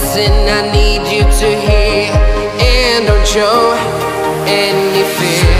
Listen, I need you to hear, and don't show any fear.